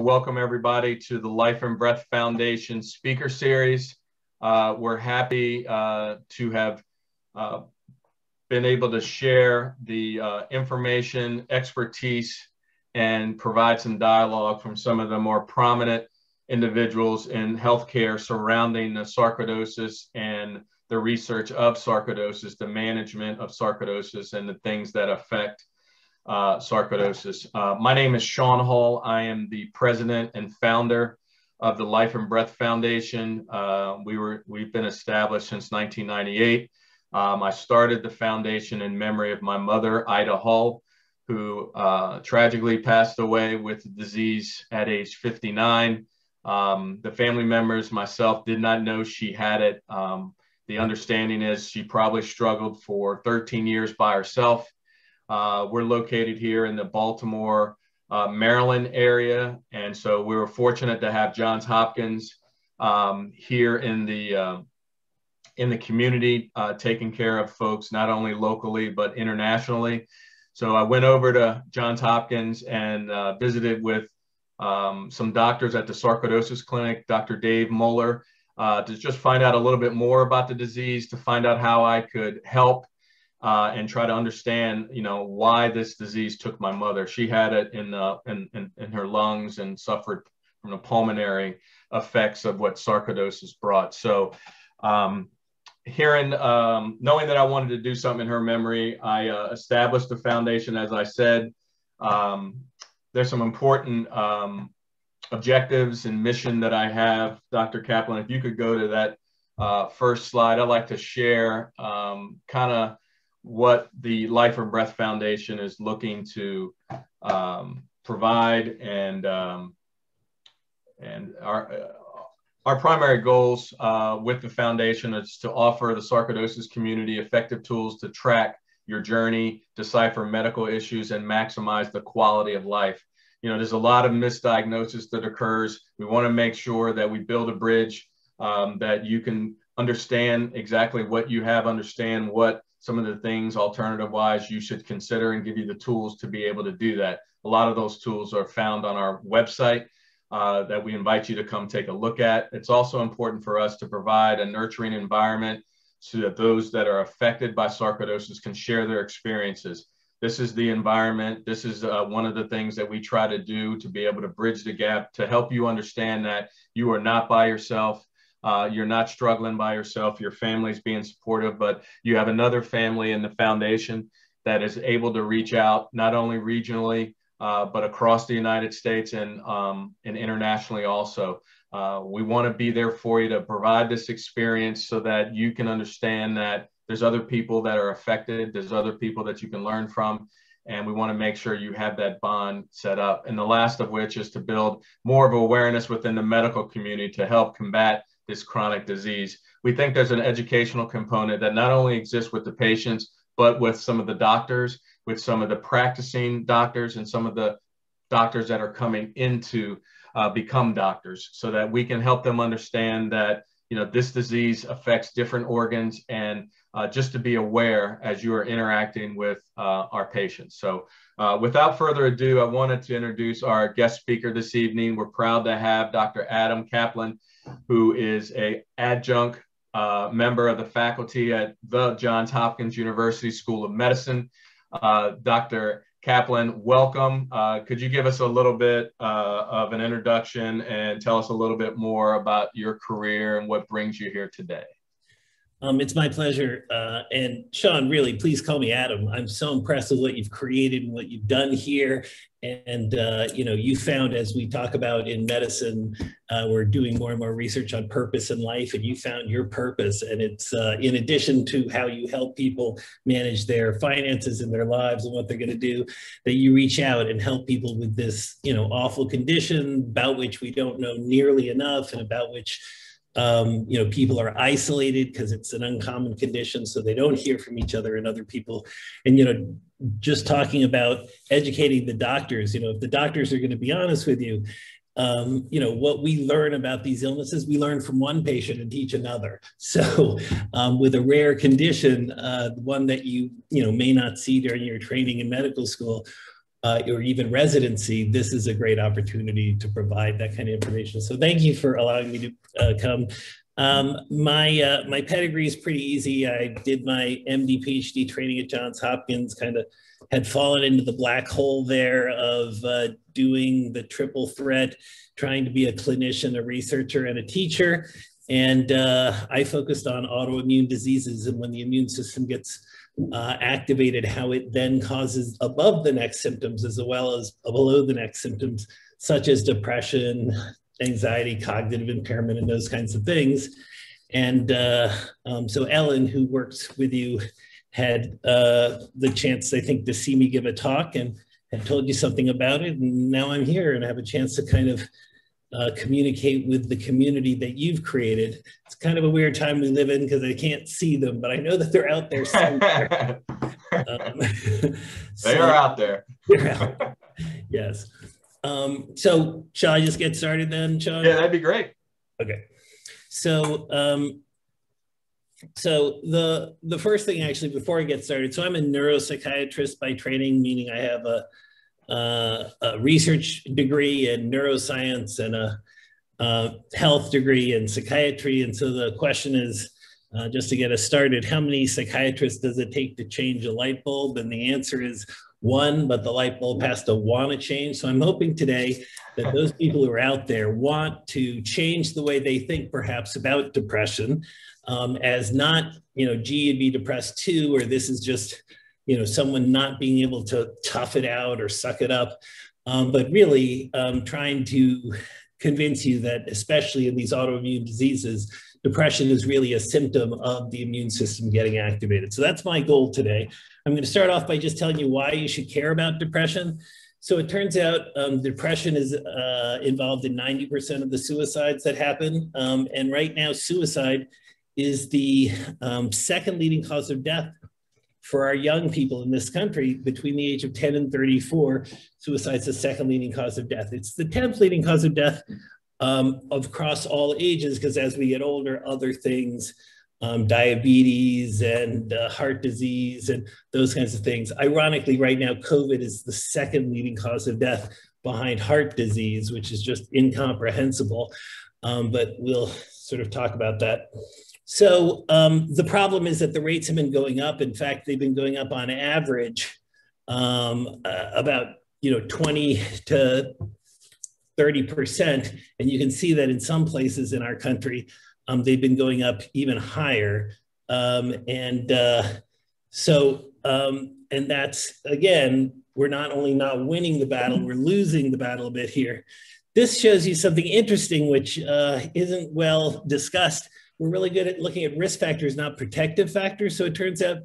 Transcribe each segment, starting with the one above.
Welcome everybody to the Life and Breath Foundation speaker series. Uh, we're happy uh, to have uh, been able to share the uh, information, expertise, and provide some dialogue from some of the more prominent individuals in healthcare surrounding the sarcoidosis and the research of sarcoidosis, the management of sarcoidosis, and the things that affect uh, sarcoidosis. Uh, my name is Sean Hall. I am the president and founder of the Life and Breath Foundation. Uh, we were we've been established since 1998. Um, I started the foundation in memory of my mother, Ida Hall, who uh, tragically passed away with the disease at age 59. Um, the family members, myself, did not know she had it. Um, the understanding is she probably struggled for 13 years by herself. Uh, we're located here in the Baltimore, uh, Maryland area. And so we were fortunate to have Johns Hopkins um, here in the, uh, in the community, uh, taking care of folks, not only locally, but internationally. So I went over to Johns Hopkins and uh, visited with um, some doctors at the sarcoidosis clinic, Dr. Dave Moller, uh, to just find out a little bit more about the disease, to find out how I could help uh, and try to understand, you know, why this disease took my mother. She had it in, in, in, in, her lungs and suffered from the pulmonary effects of what sarcoidosis brought. So, um, hearing, um, knowing that I wanted to do something in her memory, I uh, established the foundation, as I said. Um, there's some important um, objectives and mission that I have, Dr. Kaplin. If you could go to that uh, first slide, I'd like to share um, kind of what the Life and Breath Foundation is looking to um, provide, and um, and our uh, our primary goals uh, with the foundation is to offer the sarcoidosis community effective tools to track your journey, decipher medical issues, and maximize the quality of life. You know, there's a lot of misdiagnosis that occurs. We want to make sure that we build a bridge um, that you can understand exactly what you have, understand what some of the things alternative wise you should consider and give you the tools to be able to do that. A lot of those tools are found on our website uh, that we invite you to come take a look at. It's also important for us to provide a nurturing environment so that those that are affected by sarcoidosis can share their experiences. This is the environment. This is uh, one of the things that we try to do to be able to bridge the gap to help you understand that you are not by yourself uh, you're not struggling by yourself. Your family's being supportive, but you have another family in the foundation that is able to reach out not only regionally, uh, but across the United States and, um, and internationally also. Uh, we want to be there for you to provide this experience so that you can understand that there's other people that are affected, there's other people that you can learn from, and we want to make sure you have that bond set up. And the last of which is to build more of awareness within the medical community to help combat this chronic disease. We think there's an educational component that not only exists with the patients, but with some of the doctors, with some of the practicing doctors, and some of the doctors that are coming into uh, become doctors, so that we can help them understand that you know this disease affects different organs, and uh, just to be aware as you are interacting with uh, our patients. So, uh, without further ado, I wanted to introduce our guest speaker this evening. We're proud to have Dr. Adam Kaplin who is a adjunct uh, member of the faculty at the Johns Hopkins University School of Medicine. Uh, Dr. Kaplin, welcome. Uh, could you give us a little bit of an introduction and tell us a little bit more about your career and what brings you here today? Um, it's my pleasure. Uh, and Sean, really, please call me Adam. I'm so impressed with what you've created and what you've done here. And, uh, you know, you found, as we talk about in medicine, uh, we're doing more and more research on purpose in life, and you found your purpose. And it's uh, in addition to how you help people manage their finances and their lives and what they're going to do, that you reach out and help people with this, you know, awful condition about which we don't know nearly enough and about which um, you know, people are isolated because it's an uncommon condition, so they don't hear from each other and other people. And you know, just talking about educating the doctors, you know, if the doctors are going to be honest with you, um, you know, what we learn about these illnesses, we learn from one patient and teach another. So, um, with a rare condition, uh, one that you you know may not see during your training in medical school, uh, or even residency, this is a great opportunity to provide that kind of information. So thank you for allowing me to uh, come. Um, my uh, my pedigree is pretty easy. I did my MD PhD training at Johns Hopkins, kind of had fallen into the black hole there of uh, doing the triple threat, trying to be a clinician, a researcher, and a teacher. And uh, I focused on autoimmune diseases and when the immune system gets uh, activated, how it then causes above the neck symptoms as well as below the neck symptoms, such as depression, anxiety, cognitive impairment, and those kinds of things. And uh, um, so Ellen, who works with you, had uh, the chance, I think, to see me give a talk and had told you something about it. And now I'm here and I have a chance to kind of uh, communicate with the community that you've created. It's kind of a weird time we live in because I can't see them, but I know that they're out there somewhere. um, so, they are out there. out. Yes. Um, so shall I just get started then, Sean? Yeah, that'd be great. Okay. So um, so the the first thing actually before I get started, so I'm a neuropsychiatrist by training, meaning I have a, uh, a research degree in neuroscience and a, a, health degree in psychiatry. And so the question is, uh, just to get us started, how many psychiatrists does it take to change a light bulb? And the answer is one, but the light bulb has to want to change. So I'm hoping today that those people who are out there want to change the way they think perhaps about depression um, as not, you know, gee, you'd be depressed too, or this is just, you know, someone not being able to tough it out or suck it up, um, but really um, trying to convince you that, especially in these autoimmune diseases, depression is really a symptom of the immune system getting activated. So that's my goal today. I'm going to start off by just telling you why you should care about depression. So it turns out um, depression is uh, involved in 90% of the suicides that happen. Um, and right now, suicide is the um, second leading cause of death for our young people in this country between the age of 10 and 34. Suicide is the second leading cause of death. It's the 10th leading cause of death um, across all ages, because as we get older, other things, um, diabetes and uh, heart disease and those kinds of things. Ironically, right now, COVID is the second leading cause of death behind heart disease, which is just incomprehensible. Um, but we'll sort of talk about that so um, the problem is that the rates have been going up. In fact, they've been going up on average um, uh, about you know 20 to 30 percent, and you can see that in some places in our country um, they've been going up even higher. Um, and uh, so um, and that's again we're not only not winning the battle, we're losing the battle a bit here. This shows you something interesting, which uh, isn't well discussed we're really good at looking at risk factors, not protective factors. So it turns out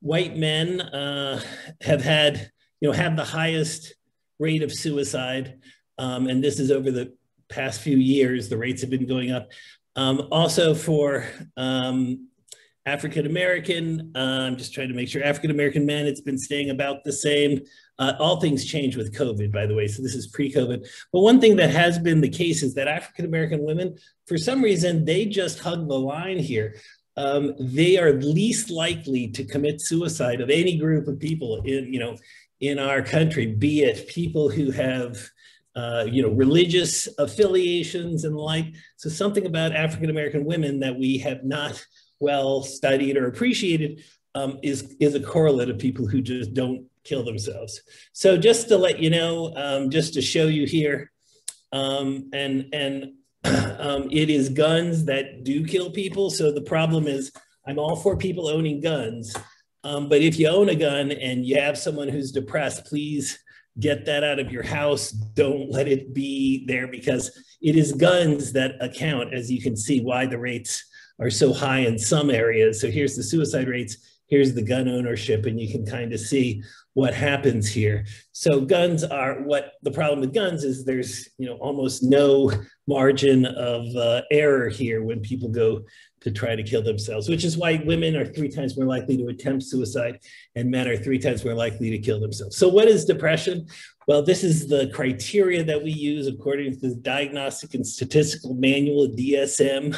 white men uh, have had, you know, have the highest rate of suicide. Um, and this is over the past few years, the rates have been going up. Um, also for um, African American, uh, I'm just trying to make sure African American men, it's been staying about the same. Uh, all things change with COVID, by the way. So this is pre-COVID. But one thing that has been the case is that African American women, for some reason, they just hug the line here. Um, they are least likely to commit suicide of any group of people in, you know, in our country, be it people who have, uh, you know, religious affiliations and like. So something about African American women that we have not well studied or appreciated um, is is a correlate of people who just don't kill themselves. So just to let you know, um, just to show you here, um, and and um, it is guns that do kill people. So the problem is, I'm all for people owning guns, um, but if you own a gun and you have someone who's depressed, please get that out of your house. Don't let it be there because it is guns that account, as you can see, why the rates are so high in some areas. So here's the suicide rates here's the gun ownership and you can kind of see what happens here. So guns are what the problem with guns is there's you know almost no margin of uh, error here when people go to try to kill themselves, which is why women are three times more likely to attempt suicide and men are three times more likely to kill themselves. So what is depression? Well, this is the criteria that we use according to the Diagnostic and Statistical Manual, DSM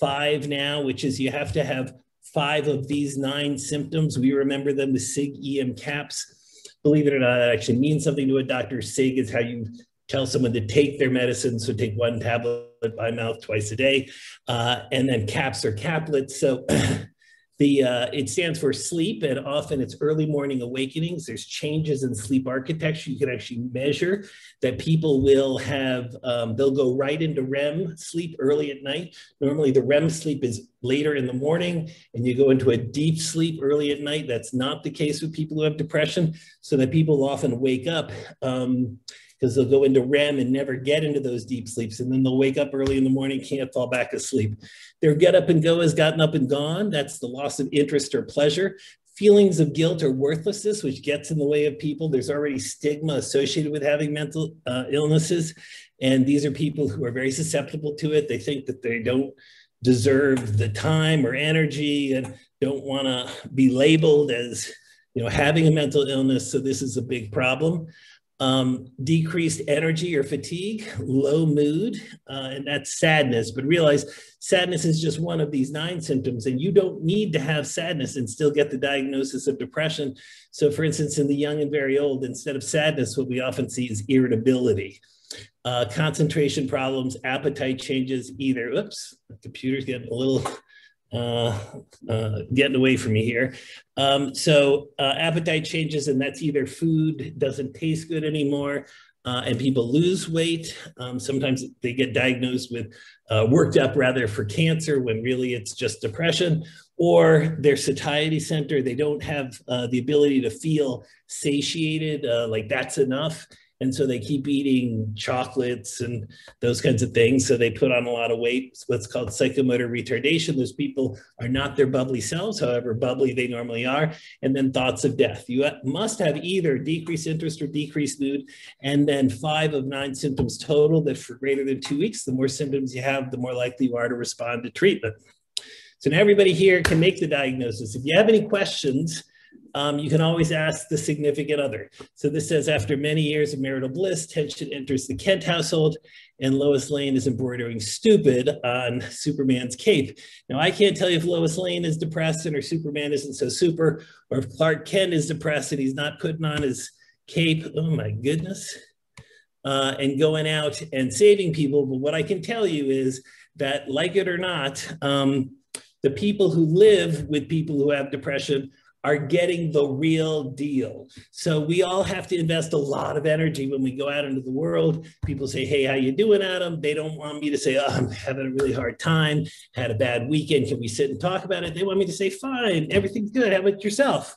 5 now, which is you have to have five of these nine symptoms. We remember them as SIG EM CAPS. Believe it or not, that actually means something to a doctor. SIG is how you tell someone to take their medicine. So take one tablet by mouth twice a day. Uh, and then CAPS or caplets. So The, uh, it stands for sleep, and often it's early morning awakenings. There's changes in sleep architecture. You can actually measure that people will have, um, they'll go right into REM sleep early at night. Normally, the REM sleep is later in the morning, and you go into a deep sleep early at night. That's not the case with people who have depression, so that people often wake up. Um, because they'll go into REM and never get into those deep sleeps. And then they'll wake up early in the morning, can't fall back asleep. Their get up and go has gotten up and gone. That's the loss of interest or pleasure. Feelings of guilt or worthlessness, which gets in the way of people. There's already stigma associated with having mental uh, illnesses. And these are people who are very susceptible to it. They think that they don't deserve the time or energy and don't want to be labeled as you know having a mental illness so this is a big problem um, decreased energy or fatigue, low mood, uh, and that's sadness. But realize sadness is just one of these nine symptoms, and you don't need to have sadness and still get the diagnosis of depression. So, for instance, in the young and very old, instead of sadness, what we often see is irritability. Uh, concentration problems, appetite changes, either, oops, computer's getting a little uh, uh, getting away from me here. Um, so uh, appetite changes, and that's either food doesn't taste good anymore, uh, and people lose weight. Um, sometimes they get diagnosed with uh, worked up rather for cancer when really it's just depression, or their satiety center, they don't have uh, the ability to feel satiated, like that's enough. And so they keep eating chocolates and those kinds of things. So they put on a lot of weight. It's what's called psychomotor retardation. Those people are not their bubbly selves, however bubbly they normally are. And then thoughts of death. You must have either decreased interest or decreased mood. And then five of nine symptoms total that for greater than two weeks, the more symptoms you have, the more likely you are to respond to treatment. So now everybody here can make the diagnosis. If you have any questions, um, you can always ask the significant other. So this says, after many years of marital bliss, tension enters the Kent household and Lois Lane is embroidering stupid on Superman's cape. Now, I can't tell you if Lois Lane is depressed and her Superman isn't so super, or if Clark Kent is depressed and he's not putting on his cape. Oh my goodness. Uh, and going out and saving people. But what I can tell you is that, like it or not, um, the people who live with people who have depression are getting the real deal. So we all have to invest a lot of energy when we go out into the world. People say, "Hey, how you doing, Adam?" They don't want me to say, oh, "I'm having a really hard time, had a bad weekend. Can we sit and talk about it?" They want me to say, "Fine, everything's good. How about yourself?"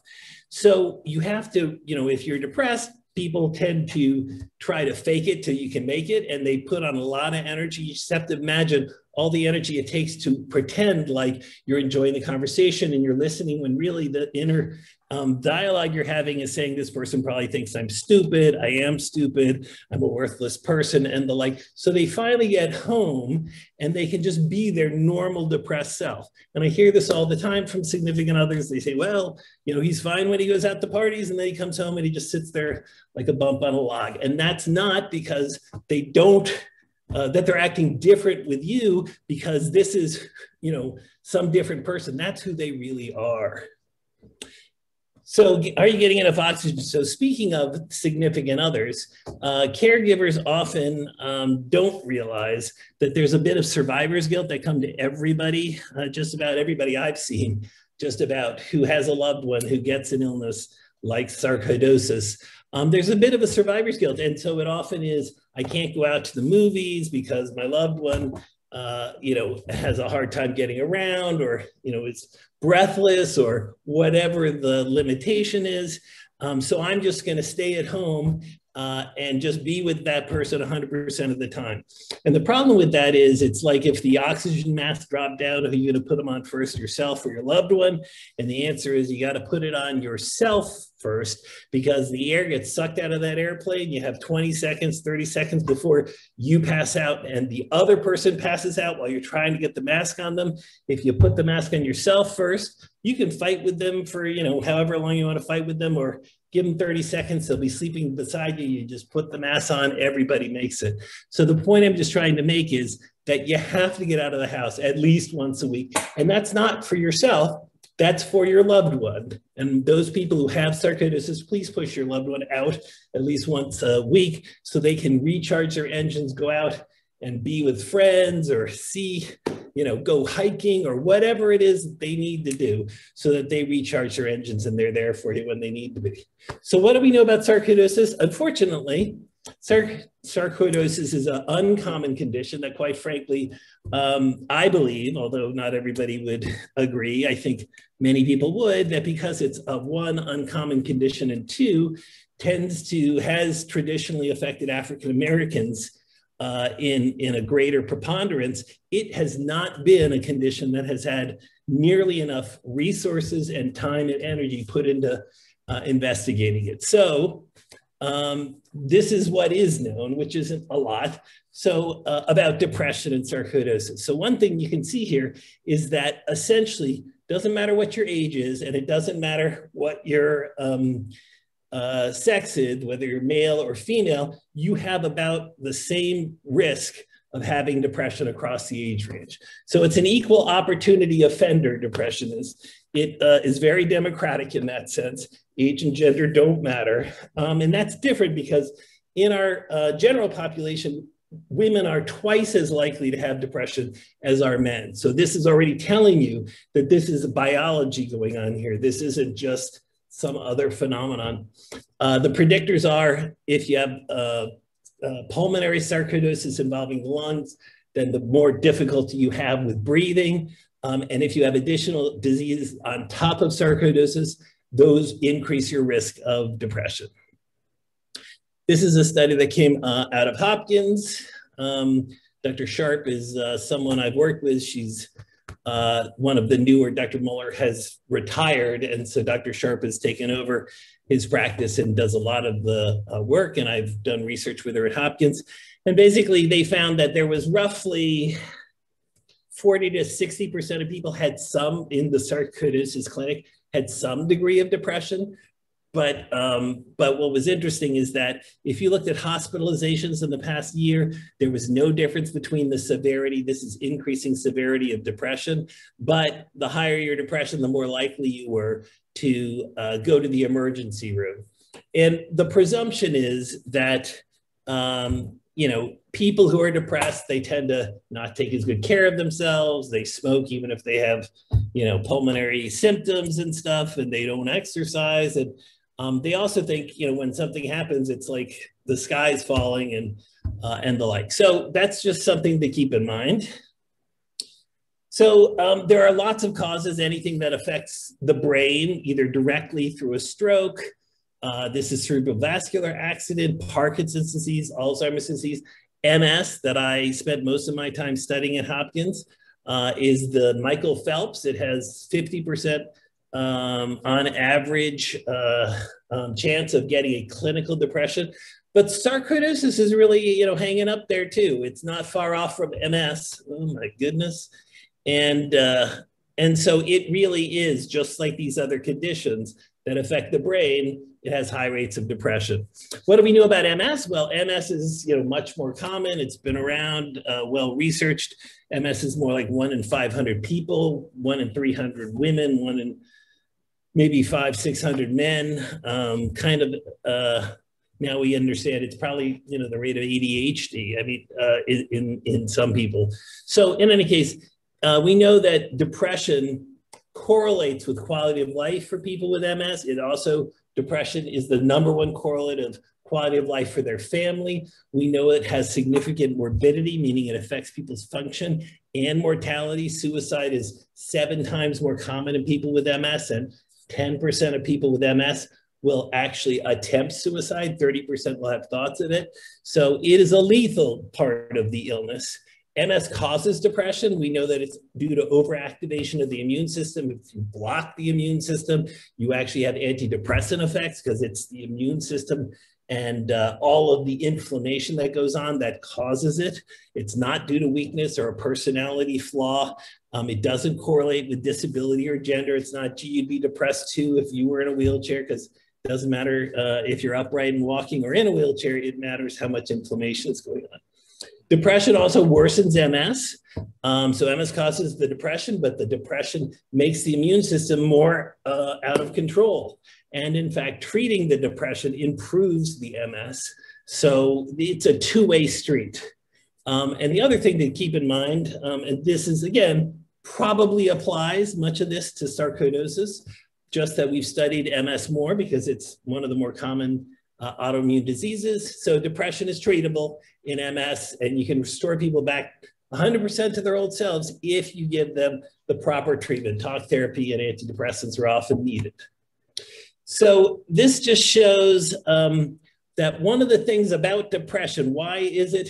So you have to, you know, if you're depressed, people tend to try to fake it till you can make it, and they put on a lot of energy. You just have to imagine all the energy it takes to pretend like you're enjoying the conversation and you're listening when really the inner um, dialogue you're having is saying this person probably thinks I'm stupid, I am stupid, I'm a worthless person, and the like. So they finally get home and they can just be their normal depressed self. And I hear this all the time from significant others. They say, well, you know, he's fine when he goes out to parties and then he comes home and he just sits there like a bump on a log. And that's not because they don't uh, that they're acting different with you because this is, you know, some different person. That's who they really are. So, are you getting enough oxygen? So, speaking of significant others, uh, caregivers often um, don't realize that there's a bit of survivor's guilt that come to everybody, uh, just about everybody I've seen, just about who has a loved one who gets an illness like sarcoidosis. Um, there's a bit of a survivor's guilt. And so it often is I can't go out to the movies because my loved one, uh, you know, has a hard time getting around or, you know, is breathless or whatever the limitation is. Um, so I'm just going to stay at home uh, and just be with that person 100% of the time. And the problem with that is it's like if the oxygen mask dropped down, are you going to put them on first yourself or your loved one? And the answer is you got to put it on yourself first because the air gets sucked out of that airplane. You have 20 seconds, 30 seconds before you pass out and the other person passes out while you're trying to get the mask on them. If you put the mask on yourself first, you can fight with them for, you know, however long you want to fight with them or give them 30 seconds, they'll be sleeping beside you. You just put the mask on, everybody makes it. So the point I'm just trying to make is that you have to get out of the house at least once a week. And that's not for yourself, that's for your loved one. And those people who have sarcoidosis, please push your loved one out at least once a week so they can recharge their engines, go out and be with friends or see, you know, go hiking or whatever it is they need to do so that they recharge their engines and they're there for you when they need to be. So what do we know about sarcoidosis? Unfortunately, sarcoidosis is an uncommon condition that quite frankly, um, I believe, although not everybody would agree, I think many people would, that because it's a one uncommon condition and two tends to, has traditionally affected African Americans uh, in, in a greater preponderance, it has not been a condition that has had nearly enough resources and time and energy put into uh, investigating it. So um, this is what is known, which isn't a lot. So uh, about depression and sarcoidosis. So one thing you can see here is that essentially doesn't matter what your age is, and it doesn't matter what your um, uh, sex is, whether you're male or female, you have about the same risk of having depression across the age range. So it's an equal opportunity offender depression is. It uh, is very democratic in that sense. Age and gender don't matter. Um, and that's different because in our uh, general population, women are twice as likely to have depression as are men. So this is already telling you that this is a biology going on here. This isn't just some other phenomenon. Uh, the predictors are if you have uh, uh, pulmonary sarcoidosis involving lungs, then the more difficulty you have with breathing. Um, and if you have additional disease on top of sarcoidosis, those increase your risk of depression. This is a study that came uh, out of Hopkins. Um, Dr. Sharp is uh, someone I've worked with. She's uh, one of the newer, Dr. Moller has retired. And so Dr. Sharp has taken over his practice and does a lot of the uh, work. And I've done research with her at Hopkins. And basically they found that there was roughly 40 to 60% of people had some in the sarcoidosis clinic had some degree of depression. But, um, but what was interesting is that if you looked at hospitalizations in the past year, there was no difference between the severity. This is increasing severity of depression. But the higher your depression, the more likely you were to uh, go to the emergency room. And the presumption is that, um, you know, people who are depressed, they tend to not take as good care of themselves. They smoke even if they have, you know, pulmonary symptoms and stuff, and they don't exercise. And um, they also think, you know, when something happens, it's like the sky's falling and uh, and the like. So that's just something to keep in mind. So um, there are lots of causes, anything that affects the brain, either directly through a stroke, uh, this is cerebrovascular accident, Parkinson's disease, Alzheimer's disease, MS that I spent most of my time studying at Hopkins uh, is the Michael Phelps. It has 50% um, on average uh, um, chance of getting a clinical depression. But sarcoidosis is really, you know, hanging up there too. It's not far off from MS. Oh my goodness. And, uh, and so it really is just like these other conditions that affect the brain. It has high rates of depression. What do we know about MS? Well, MS is you know much more common. It's been around, uh, well researched. MS is more like one in 500 people, one in 300 women, one in maybe five, 600 men, um, kind of, uh, now we understand it's probably, you know, the rate of ADHD, I mean, uh, in, in some people. So in any case, uh, we know that depression correlates with quality of life for people with MS. It also, depression is the number one correlate of quality of life for their family. We know it has significant morbidity, meaning it affects people's function and mortality. Suicide is seven times more common in people with MS and 10% of people with MS will actually attempt suicide, 30% will have thoughts of it. So it is a lethal part of the illness. MS causes depression. We know that it's due to overactivation of the immune system. If you block the immune system, you actually have antidepressant effects because it's the immune system and uh, all of the inflammation that goes on that causes it. It's not due to weakness or a personality flaw. Um, it doesn't correlate with disability or gender. It's not, gee, you'd be depressed too if you were in a wheelchair because it doesn't matter uh, if you're upright and walking or in a wheelchair, it matters how much inflammation is going on. Depression also worsens MS. Um, so MS causes the depression, but the depression makes the immune system more uh, out of control. And in fact, treating the depression improves the MS. So it's a two-way street. Um, and the other thing to keep in mind, um, and this is again, probably applies much of this to sarcoidosis, just that we've studied MS more because it's one of the more common uh, autoimmune diseases. So depression is treatable in MS and you can restore people back 100% to their old selves if you give them the proper treatment. Talk therapy and antidepressants are often needed. So this just shows um, that one of the things about depression, why is it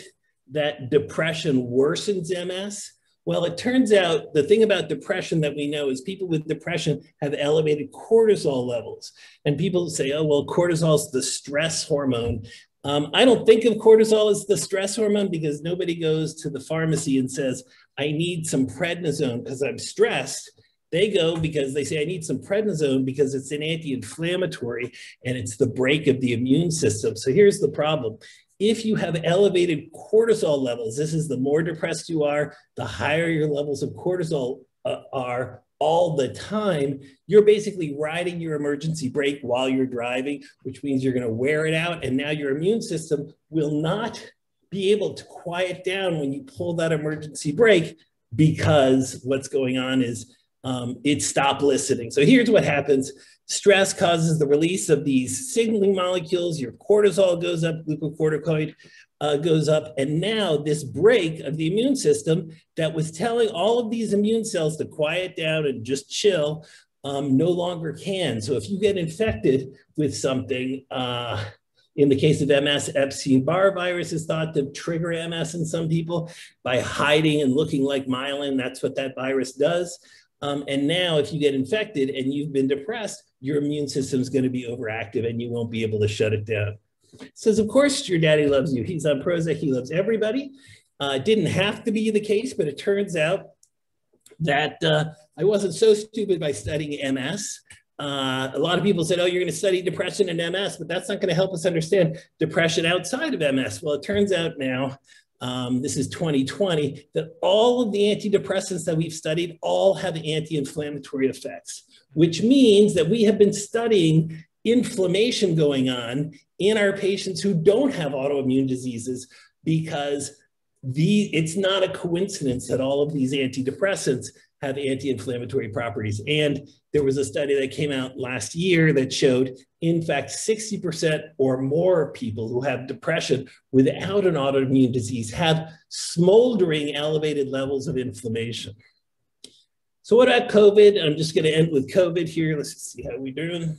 that depression worsens MS? Well, it turns out the thing about depression that we know is people with depression have elevated cortisol levels. And people say, oh, well, cortisol is the stress hormone. Um, I don't think of cortisol as the stress hormone because nobody goes to the pharmacy and says, I need some prednisone because I'm stressed. They go because they say, I need some prednisone because it's an anti inflammatory and it's the brake of the immune system. So here's the problem if you have elevated cortisol levels, this is the more depressed you are, the higher your levels of cortisol uh, are all the time, you're basically riding your emergency brake while you're driving, which means you're going to wear it out. And now your immune system will not be able to quiet down when you pull that emergency brake because what's going on is um, it stopped listening. So here's what happens Stress causes the release of these signaling molecules. Your cortisol goes up, glucocorticoid uh, goes up. And now this brake of the immune system that was telling all of these immune cells to quiet down and just chill um, no longer can. So if you get infected with something, uh, in the case of MS, Epstein-Barr virus is thought to trigger MS in some people by hiding and looking like myelin. That's what that virus does. Um, and now if you get infected and you've been depressed, your immune system is going to be overactive and you won't be able to shut it down. Says, of course, your daddy loves you. He's on Prozac. He loves everybody. Uh, didn't have to be the case, but it turns out that uh, I wasn't so stupid by studying MS. Uh, a lot of people said, oh, you're going to study depression and MS, but that's not going to help us understand depression outside of MS. Well, it turns out now, um, this is 2020, that all of the antidepressants that we've studied all have anti-inflammatory effects which means that we have been studying inflammation going on in our patients who don't have autoimmune diseases because the, it's not a coincidence that all of these antidepressants have anti-inflammatory properties. And there was a study that came out last year that showed, in fact, 60% or more people who have depression without an autoimmune disease have smoldering elevated levels of inflammation. So what about COVID? I'm just going to end with COVID here. Let's see how we're doing.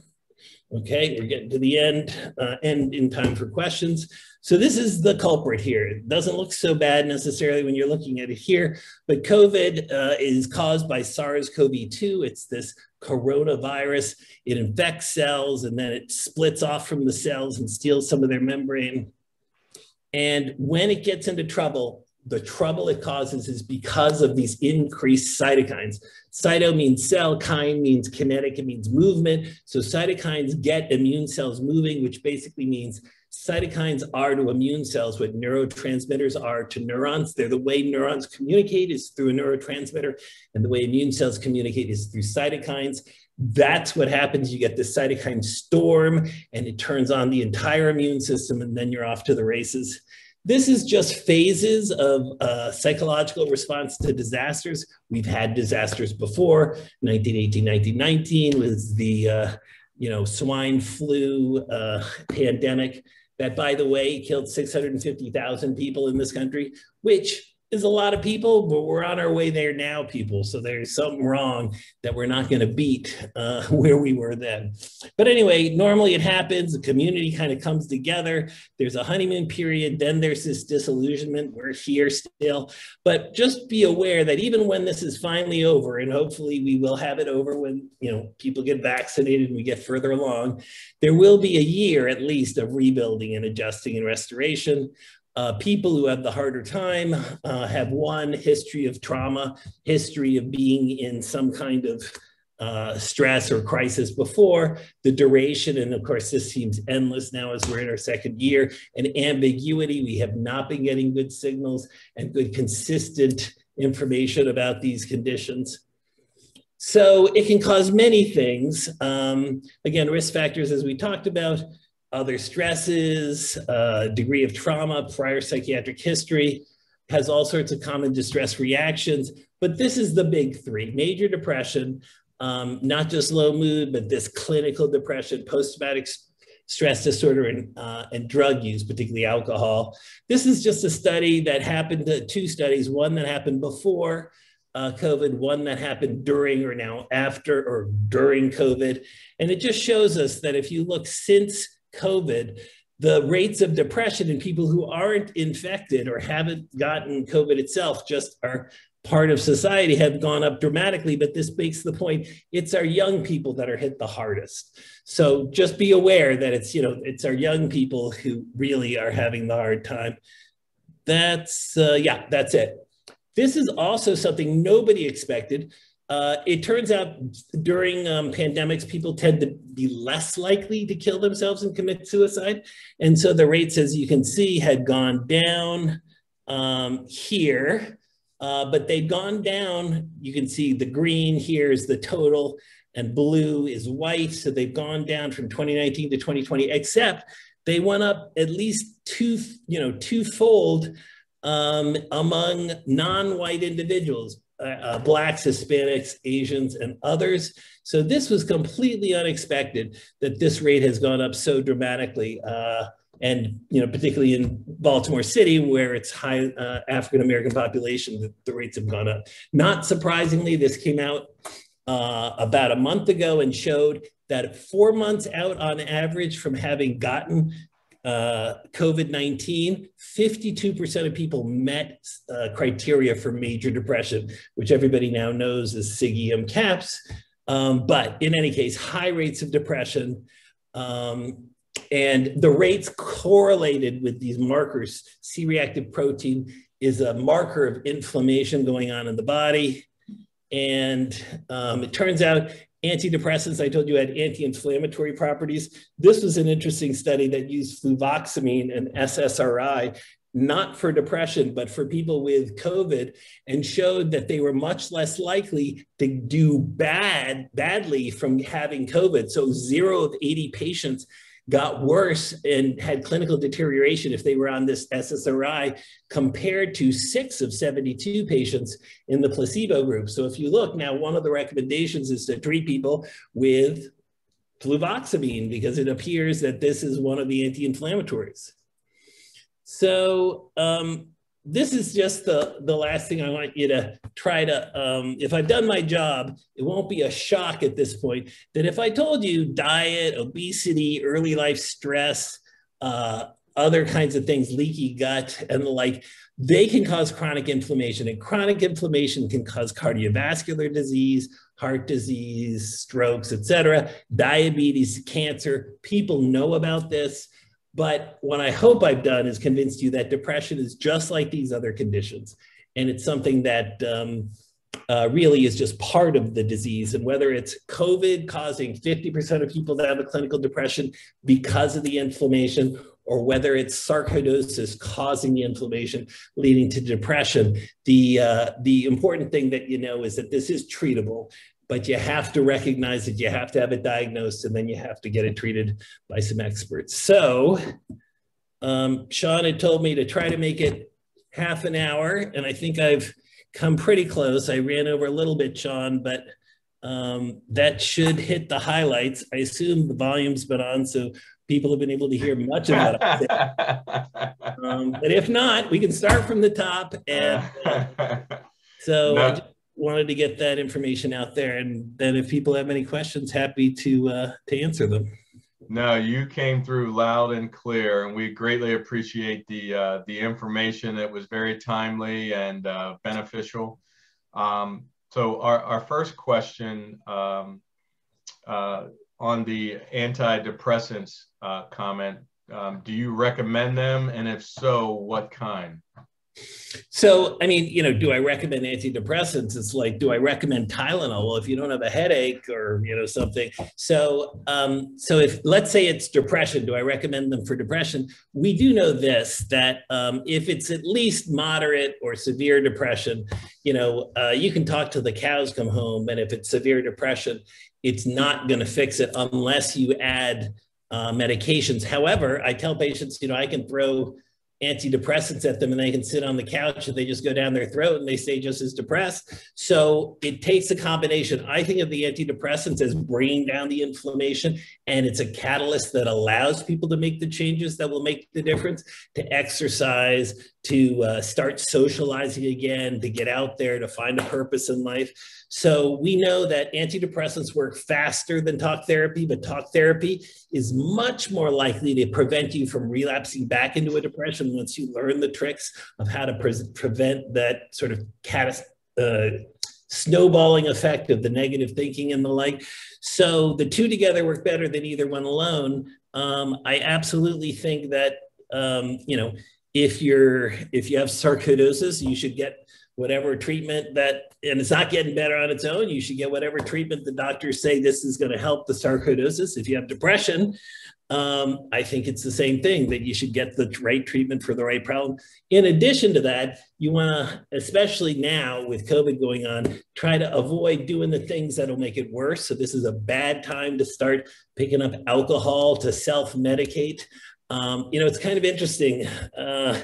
Okay, we're getting to the end, uh, end in time for questions. So this is the culprit here. It doesn't look so bad necessarily when you're looking at it here, but COVID uh, is caused by SARS-CoV-2. It's this coronavirus. It infects cells and then it splits off from the cells and steals some of their membrane. And when it gets into trouble, the trouble it causes is because of these increased cytokines. Cyto means cell, kine means kinetic, it means movement. So cytokines get immune cells moving, which basically means cytokines are to immune cells what neurotransmitters are to neurons. They're the way neurons communicate is through a neurotransmitter, and the way immune cells communicate is through cytokines. That's what happens. You get this cytokine storm, and it turns on the entire immune system, and then you're off to the races. This is just phases of uh, psychological response to disasters. We've had disasters before. 1918, 1919 was the uh, you know swine flu uh, pandemic that, by the way, killed 650,000 people in this country, which is a lot of people, but we're on our way there now, people. So there's something wrong that we're not going to beat uh, where we were then. But anyway, normally it happens. The community kind of comes together. There's a honeymoon period. Then there's this disillusionment. We're here still. But just be aware that even when this is finally over, and hopefully we will have it over when you know people get vaccinated and we get further along, there will be a year at least of rebuilding and adjusting and restoration. Uh, people who have the harder time uh, have one history of trauma, history of being in some kind of uh, stress or crisis before, the duration, and of course, this seems endless now as we're in our second year, and ambiguity. We have not been getting good signals and good consistent information about these conditions. So it can cause many things. Um, again, risk factors, as we talked about, other stresses, uh, degree of trauma, prior psychiatric history, has all sorts of common distress reactions. But this is the big three major depression, um, not just low mood, but this clinical depression, post traumatic stress disorder, and, uh, and drug use, particularly alcohol. This is just a study that happened, to, two studies, one that happened before uh, COVID, one that happened during or now after or during COVID. And it just shows us that if you look since COVID, the rates of depression in people who aren't infected or haven't gotten COVID itself just are part of society have gone up dramatically, but this makes the point it's our young people that are hit the hardest. So just be aware that it's, you know, it's our young people who really are having the hard time. That's, uh, yeah, that's it. This is also something nobody expected. Uh, it turns out during um, pandemics, people tend to be less likely to kill themselves and commit suicide. And so the rates, as you can see, had gone down um, here uh, but they've gone down. You can see the green here is the total and blue is white. So they've gone down from 2019 to 2020, except they went up at least two, you know, twofold um, among non-white individuals, uh, uh, Blacks, Hispanics, Asians, and others. So this was completely unexpected that this rate has gone up so dramatically. Uh, and you know particularly in baltimore city where it's high uh, african american population the, the, rates have gone up not surprisingly this came out uh, about a month ago and showed that four months out on average from having gotten uh, covid-19 52% of people met uh, criteria for major depression which everybody now knows as SIGEM CAPS um, but in any case high rates of depression um, and the rates correlated with these markers. C-reactive protein is a marker of inflammation going on in the body. And um, it turns out antidepressants, I told you, had anti-inflammatory properties. This was an interesting study that used fluvoxamine and SSRI not for depression, but for people with COVID, and showed that they were much less likely to do bad, badly from having COVID. So zero of 80 patients got worse and had clinical deterioration if they were on this SSRI compared to six of 72 patients in the placebo group. So if you look now, one of the recommendations is to treat people with fluvoxamine because it appears that this is one of the anti-inflammatories. So um, this is just the, the last thing I want you to try to, um, if I've done my job, it won't be a shock at this point that if I told you diet, obesity, early life stress, uh, other kinds of things, leaky gut and the like, they can cause chronic inflammation and chronic inflammation can cause cardiovascular disease, heart disease, strokes, etc., diabetes, cancer. People know about this. But what I hope I've done is convinced you that depression is just like these other conditions. And it's something that um, uh, really is just part of the disease. And whether it's COVID causing 50% of people to have a clinical depression because of the inflammation, or whether it's sarcoidosis causing the inflammation leading to depression, the, uh, the important thing that you know is that this is treatable but you have to recognize that you have to have it diagnosed and then you have to get it treated by some experts. So um, Sean had told me to try to make it half an hour, and I think I've come pretty close. I ran over a little bit, Sean, but um, that should hit the highlights. I assume the volume's been on, so people have been able to hear much of what I said. um, but if not, we can start from the top. And uh, so no wanted to get that information out there. And then if people have any questions, happy to uh, to answer them. No, you came through loud and clear, and we greatly appreciate the uh, the information. It was very timely and uh, beneficial. Um, so our, our first question um, uh, on the antidepressants uh, comment, um, do you recommend them? And if so, what kind? So, I mean, you know, do I recommend antidepressants? It's like, do I recommend Tylenol? Well, if you don't have a headache or you know something. So, um, so if let's say it's depression, do I recommend them for depression? We do know this that um, if it's at least moderate or severe depression, you know, uh, you can talk to the cows come home, and if it's severe depression, it's not going to fix it unless you add uh, medications. However, I tell patients, you know, I can throw antidepressants at them and they can sit on the couch and they just go down their throat and they stay just as depressed. So it takes a combination. I think of the antidepressants as bringing down the inflammation and it's a catalyst that allows people to make the changes that will make the difference to exercise, to uh, start socializing again, to get out there, to find a purpose in life. So we know that antidepressants work faster than talk therapy, but talk therapy is much more likely to prevent you from relapsing back into a depression once you learn the tricks of how to pre- prevent that sort of uh, snowballing effect of the negative thinking and the like. So the two together work better than either one alone. Um, I absolutely think that um, you know if you're if you have sarcoidosis, you should get whatever treatment that, and it's not getting better on its own, you should get whatever treatment the doctors say this is going to help the sarcoidosis. If you have depression, um, I think it's the same thing that you should get the right treatment for the right problem. In addition to that, you want to, especially now with COVID going on, try to avoid doing the things that'll make it worse. So this is a bad time to start picking up alcohol to self-medicate. Um, you know, it's kind of interesting. Uh,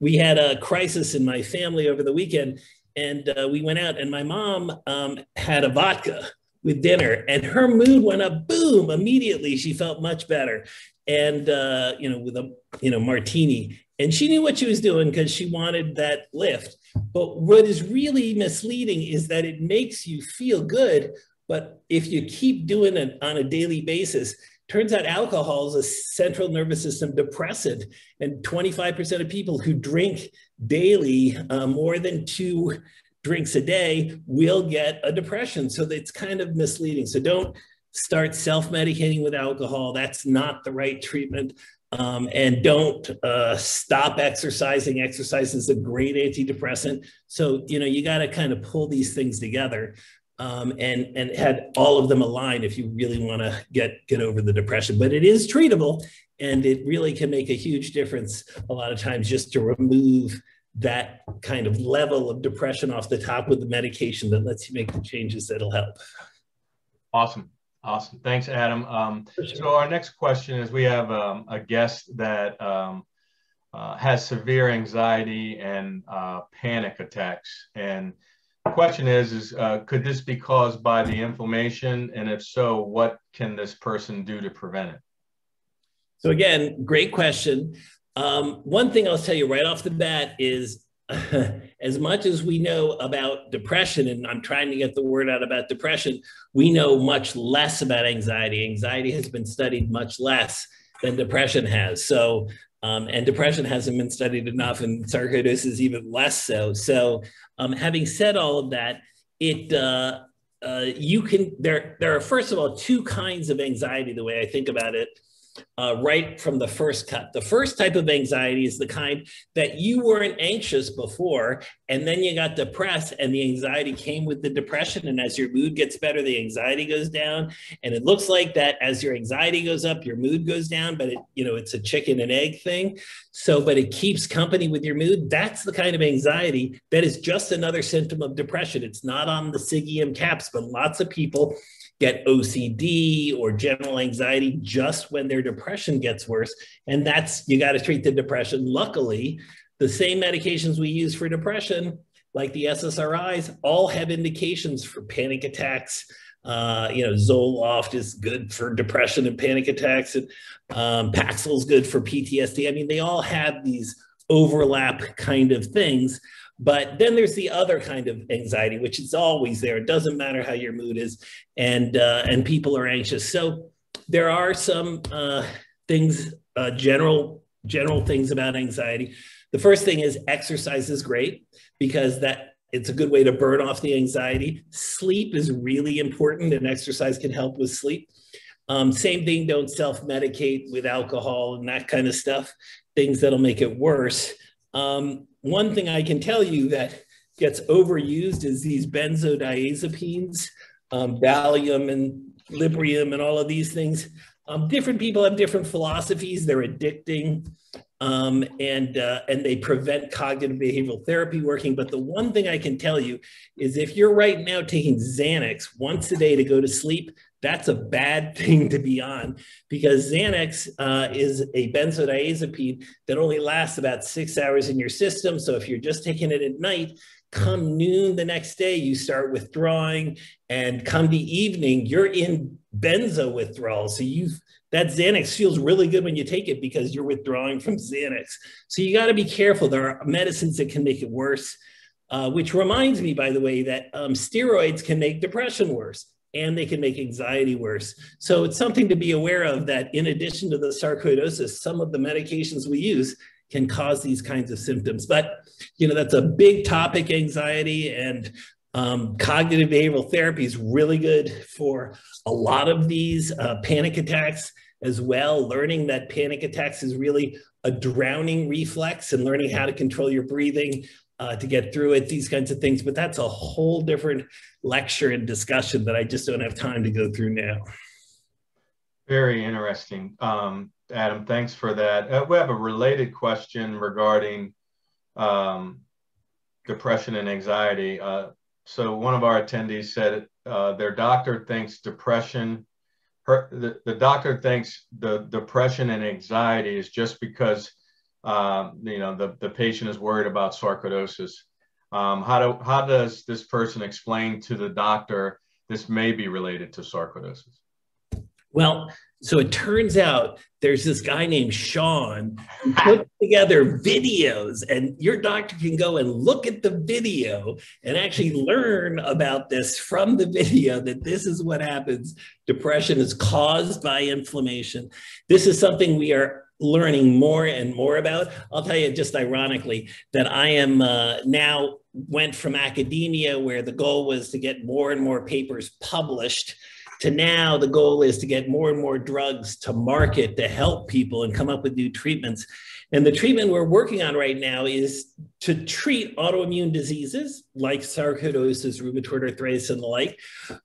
we had a crisis in my family over the weekend, and uh, we went out, and my mom um, had a vodka with dinner, and her mood went up. Boom! Immediately, she felt much better, and uh, you know, with a you know martini, and she knew what she was doing because she wanted that lift. But what is really misleading is that it makes you feel good, but if you keep doing it on a daily basis, Turns out alcohol is a central nervous system depressant, and 25% of people who drink daily uh, more than two drinks a day will get a depression. So it's kind of misleading. So don't start self medicating with alcohol. That's not the right treatment. Um, and don't uh, stop exercising. Exercise is a great antidepressant. So, you know, you got to kind of pull these things together um, and and had all of them aligned if you really want to get get over the depression. But it is treatable, and it really can make a huge difference a lot of times just to remove that kind of level of depression off the top with the medication that lets you make the changes that'll help. Awesome. Awesome. Thanks, Adam. Um, sure. So our next question is we have um, a guest that um, uh, has severe anxiety and uh, panic attacks. And question is, is uh, could this be caused by the inflammation? And if so, what can this person do to prevent it? So again, great question. Um, one thing I'll tell you right off the bat is as much as we know about depression, and I'm trying to get the word out about depression, we know much less about anxiety. Anxiety has been studied much less than depression has. So um, and depression hasn't been studied enough, and sarcoidosis is even less so. So, um, having said all of that, it uh, uh, you can there there are first of all two kinds of anxiety. The way I think about it uh, right from the first cut. The first type of anxiety is the kind that you weren't anxious before, and then you got depressed, and the anxiety came with the depression. And as your mood gets better, the anxiety goes down. And it looks like that as your anxiety goes up, your mood goes down, but it, you know, it's a chicken and egg thing. So, but it keeps company with your mood. That's the kind of anxiety that is just another symptom of depression. It's not on the SIGECAPS, but lots of people get OCD or general anxiety just when their depression gets worse. And that's, you got to treat the depression. Luckily, the same medications we use for depression, like the SSRIs, all have indications for panic attacks. Uh, you know, Zoloft is good for depression and panic attacks, and um, Paxil is good for PTSD. I mean, they all have these overlap kind of things. But then there's the other kind of anxiety, which is always there. It doesn't matter how your mood is, and uh, and people are anxious. So there are some uh, things, uh, general general things about anxiety. The first thing is exercise is great because that it's a good way to burn off the anxiety. Sleep is really important, and exercise can help with sleep. Um, same thing, don't self medicate with alcohol and that kind of stuff, things that'll make it worse. Um, one thing I can tell you that gets overused is these benzodiazepines, um, Valium and Librium and all of these things. Um, different people have different philosophies. They're addicting um, and, uh, and they prevent cognitive behavioral therapy working. But the one thing I can tell you is if you're right now taking Xanax once a day to go to sleep, that's a bad thing to be on because Xanax uh, is a benzodiazepine that only lasts about six hours in your system. So if you're just taking it at night, come noon the next day, you start withdrawing, and come the evening, you're in benzo withdrawal. So you've that Xanax feels really good when you take it because you're withdrawing from Xanax. So you got to be careful. There are medicines that can make it worse, uh, which reminds me, by the way, that um, steroids can make depression worse and they can make anxiety worse. So it's something to be aware of that in addition to the sarcoidosis, some of the medications we use can cause these kinds of symptoms. But, you know, that's a big topic, anxiety, and um, cognitive behavioral therapy is really good for a lot of these uh, panic attacks as well. Learning that panic attacks is really a drowning reflex and learning how to control your breathing uh, to get through it, these kinds of things. But that's a whole different lecture and discussion that I just don't have time to go through now. Very interesting. Um, Adam, thanks for that. Uh, we have a related question regarding um, depression and anxiety. Uh, so one of our attendees said uh, their doctor thinks depression, her, the, the doctor thinks the depression and anxiety is just because um, you know the, the patient is worried about sarcoidosis. Um, how, do, how does this person explain to the doctor this may be related to sarcoidosis? Well, so it turns out there's this guy named Sean who put together videos, and your doctor can go and look at the video and actually learn about this from the video that this is what happens. Depression is caused by inflammation. This is something we are learning more and more about. I'll tell you just ironically that I am uh, now went from academia where the goal was to get more and more papers published to now the goal is to get more and more drugs to market to help people and come up with new treatments. And the treatment we're working on right now is to treat autoimmune diseases like sarcoidosis, rheumatoid arthritis, and the like.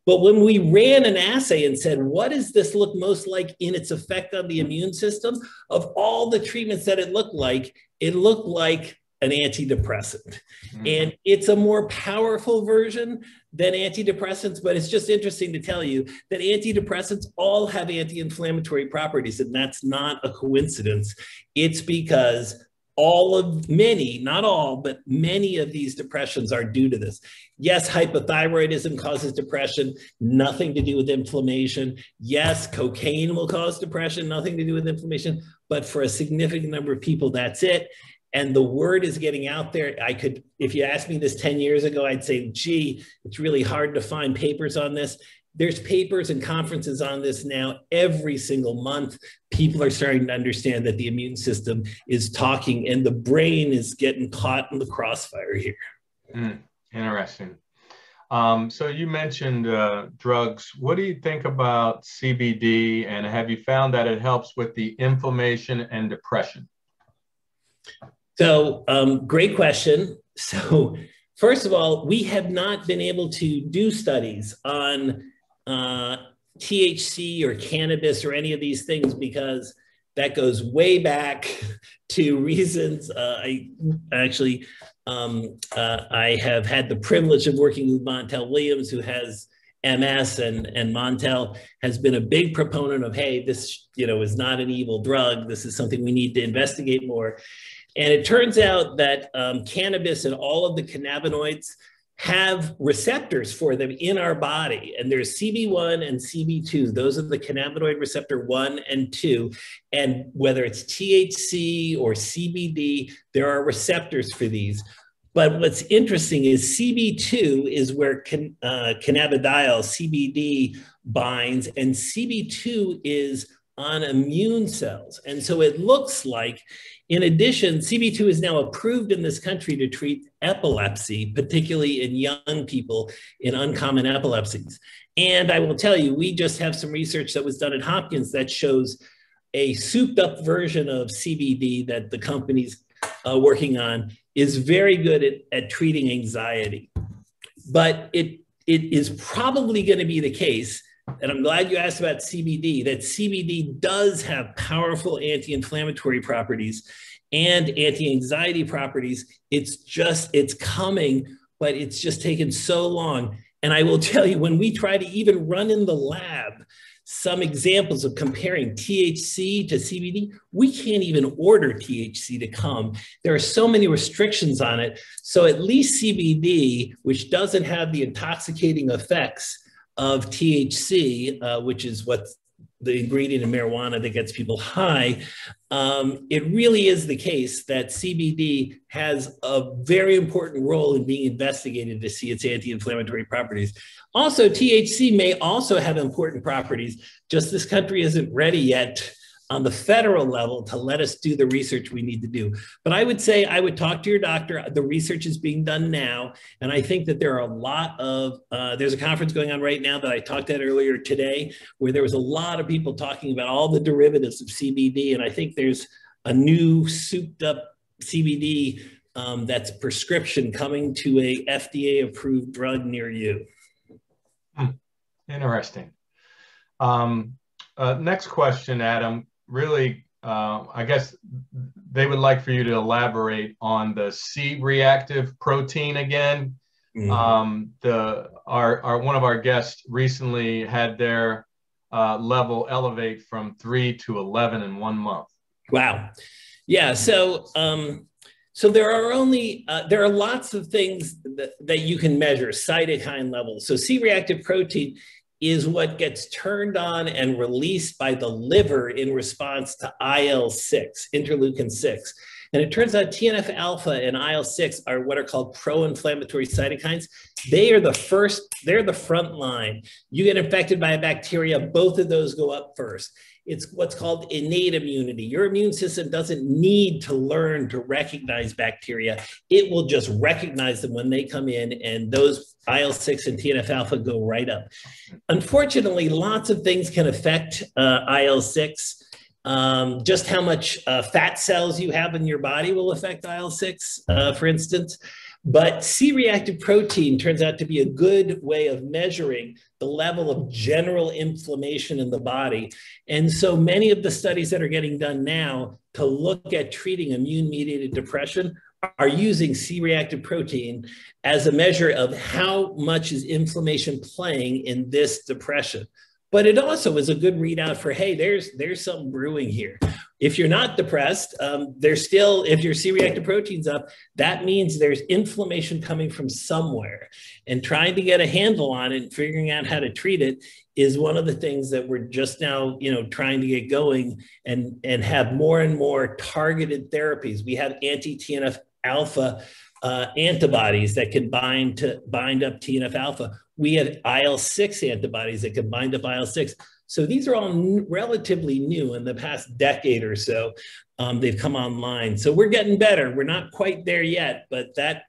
But when we ran an assay and said, what does this look most like in its effect on the immune system? Of all the treatments that it looked like, it looked like an antidepressant. Mm-hmm. And it's a more powerful version than antidepressants, but it's just interesting to tell you that antidepressants all have anti inflammatory properties, and that's not a coincidence. It's because all of many, not all, but many of these depressions are due to this. Yes, hypothyroidism causes depression, nothing to do with inflammation. Yes, cocaine will cause depression, nothing to do with inflammation. But for a significant number of people, that's it and the word is getting out there. I could, if you asked me this 10 years ago, I'd say, gee, it's really hard to find papers on this. There's papers and conferences on this now every single month. People are starting to understand that the immune system is talking and the brain is getting caught in the crossfire here. Mm, interesting. Um, so you mentioned uh, drugs. What do you think about CBD and have you found that it helps with the inflammation and depression? So, um, great question. So, first of all, we have not been able to do studies on uh, THC or cannabis or any of these things because that goes way back to reasons. Uh, I actually, um, uh, I have had the privilege of working with Montel Williams, who has MS, and and Montel has been a big proponent of, hey, this you know is not an evil drug. This is something we need to investigate more. And it turns out that um, cannabis and all of the cannabinoids have receptors for them in our body. And there's CB1 and CB2. Those are the cannabinoid receptor 1 and 2. And whether it's THC or CBD, there are receptors for these. But what's interesting is CB2 is where can, uh, cannabidiol, CBD, binds, and CB2 is on immune cells. And so it looks like in addition, CB2 is now approved in this country to treat epilepsy, particularly in young people in uncommon epilepsies. And I will tell you, we just have some research that was done at Hopkins that shows a souped up version of CBD that the company's uh, working on is very good at, at treating anxiety. But it, it is probably going to be the case, and I'm glad you asked about CBD, that CBD does have powerful anti inflammatory properties and anti anxiety properties. It's just, it's coming, but it's just taken so long. And I will tell you, when we try to even run in the lab, some examples of comparing THC to CBD. We can't even order THC to come. There are so many restrictions on it. So at least CBD, which doesn't have the intoxicating effects of THC, uh, which is what the ingredient in marijuana that gets people high, um, it really is the case that CBD has a very important role in being investigated to see its anti-inflammatory properties. Also, THC may also have important properties, just this country isn't ready yet on the federal level to let us do the research we need to do. But I would say I would talk to your doctor. The research is being done now. And I think that there are a lot of, uh, there's a conference going on right now that I talked at earlier today, where there was a lot of people talking about all the derivatives of CBD. And I think there's a new souped up CBD um, that's prescription coming to a FDA approved drug near you. Hmm. Interesting. Um, uh, next question, Adam really, uh, I guess they would like for you to elaborate on the C-reactive protein again. Mm-hmm. Um, the our, our one of our guests recently had their uh, level elevate from three to eleven in one month. Wow, yeah. So um, so there are only uh, there are lots of things that, that you can measure cytokine levels. So C-reactive protein is what gets turned on and released by the liver in response to IL 6, interleukin 6. And it turns out TNF alpha and IL 6 are what are called pro inflammatory cytokines. They are the first, they're the front line. You get infected by a bacteria, both of those go up first. It's what's called innate immunity. Your immune system doesn't need to learn to recognize bacteria. It will just recognize them when they come in, and those IL 6 and TNF alpha go right up. Unfortunately, lots of things can affect uh, IL 6. Um, just how much uh, fat cells you have in your body will affect IL 6, uh, for instance. But C reactive protein turns out to be a good way of measuring the level of general inflammation in the body. And so many of the studies that are getting done now to look at treating immune mediated depression are using C reactive protein as a measure of how much is inflammation playing in this depression. But it also is a good readout for hey, there's there's something brewing here. If you're not depressed, um, there's still, if your C-reactive protein's up, that means there's inflammation coming from somewhere. And trying to get a handle on it and figuring out how to treat it is one of the things that we're just now, you know, trying to get going and, and have more and more targeted therapies. We have anti-TNF alpha uh, antibodies that can bind to bind up TNF alpha. We have IL-6 antibodies that can bind up IL-6. So these are all n- relatively new in the past decade or so. Um, they've come online. So we're getting better. We're not quite there yet, but that